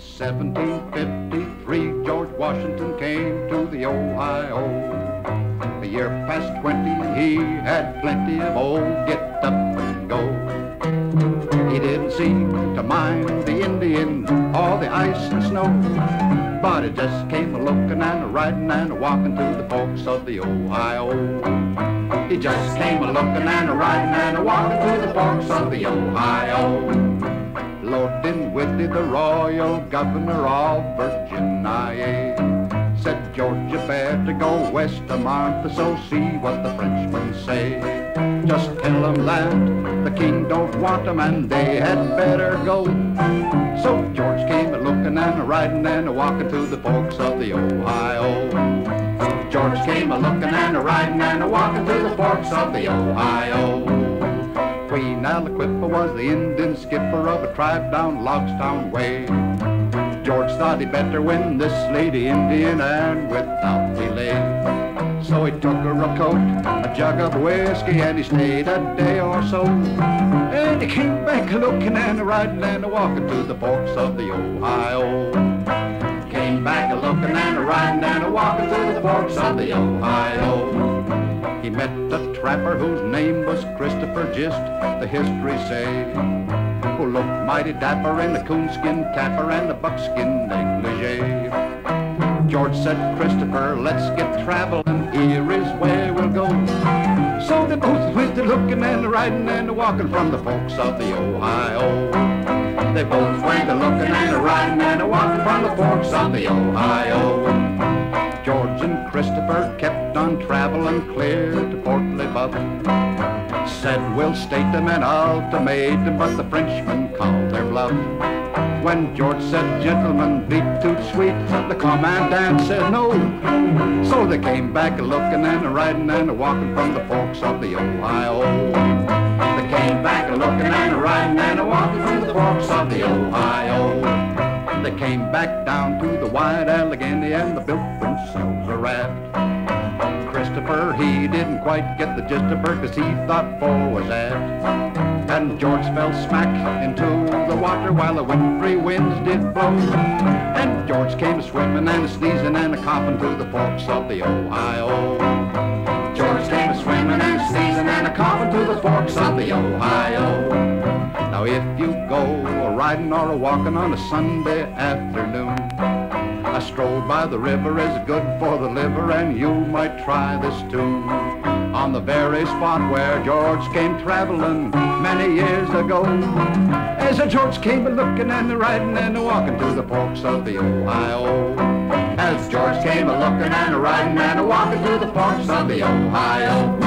In 1753, George Washington came to the Ohio. A year past 20, he had plenty of old get up and go. He didn't seem to mind the Indian or the ice and snow, but he just came a looking and a riding and a walking to the forks of the Ohio. He just came a looking and a riding and a walking to the forks of the Ohio loading with the royal governor of Virginia. Said Georgia, better go west of Martha, so see what the Frenchmen say. Just tell them that the king don't want them and they had better go. So George came a looking and a riding and a walking to the forks of the Ohio. George came a looking and a riding and a walking to the forks of the Ohio. Queen Aliquippa was the Indian skipper of a tribe down Logstown way. George thought he better win this lady Indian and without delay. So he took her a coat, a jug of whiskey, and he stayed a day or so. And he came back looking and a riding and a walking to the forks of the Ohio. Came back a looking and a riding and a walking to the forks of the Ohio. Met a trapper whose name was Christopher Gist, the history say, who looked mighty dapper in a coonskin capper and a buckskin negligee. George said, Christopher, let's get traveling, here is where we'll go. So they both went to looking and riding and walking from the forks of the Ohio. They both went to looking and riding and walking from the forks of the Ohio. George and Christopher kept on traveling clear Said we'll state them an ultimatum, but the Frenchmen called their bluff. When George said, gentlemen, be too sweet, the commandant said no. So they came back a-looking and a-riding and a-walking from the forks of the Ohio. They came back a-looking and a-riding and a-walking from the forks of the Ohio. They came back down to the wide Allegheny and the built themselves a raft. He didn't quite get the gist of her cause he thought four was aft. And George fell smack into the water while the wintry winds did blow. And George came a swimming and a sneezing and a coughing to the forks of the Ohio. George came swimming and sneezing and a coughing to the forks of the Ohio. Now if you go a riding or a walking on a Sunday afternoon, a stroll by the river is good for the liver and you might try this tune. On the very spot where George came traveling many years ago, as a George came a-looking and a-riding and a-walking to the forks of the Ohio. As George came a-looking and a-riding and a-walking to the forks of the Ohio.